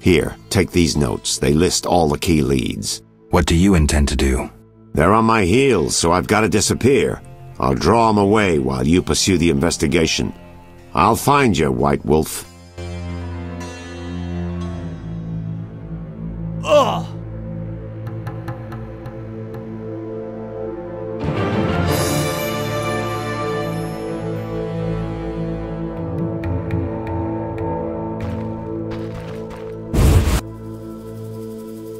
Here, take these notes. They list all the key leads. What do you intend to do? They're on my heels, so I've got to disappear. I'll draw them away while you pursue the investigation. I'll find you, White Wolf. Ugh!